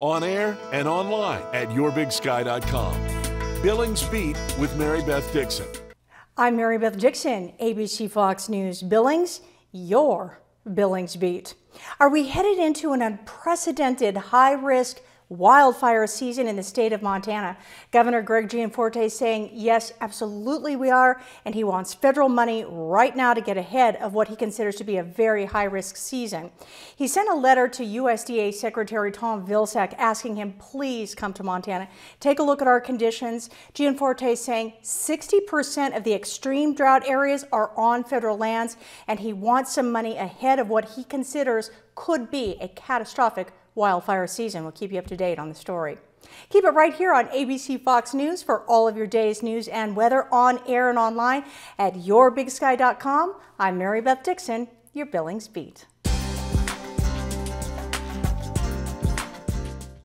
on air and online at yourbigsky.com. Billings Beat with Mary Beth Dixon. I'm Mary Beth Dixon, ABC Fox News Billings, your Billings Beat. Are we headed into an unprecedented high risk wildfire season in the state of Montana. Governor Greg Gianforte saying, yes, absolutely we are, and he wants federal money right now to get ahead of what he considers to be a very high risk season. He sent a letter to USDA Secretary Tom Vilsack asking him, please come to Montana, take a look at our conditions. Gianforte saying 60% of the extreme drought areas are on federal lands, and he wants some money ahead of what he considers could be a catastrophic wildfire season. We'll keep you up to date on the story. Keep it right here on ABC Fox News for all of your day's news and weather on air and online at yourbigsky.com. I'm Mary Beth Dixon, your Billings Beat.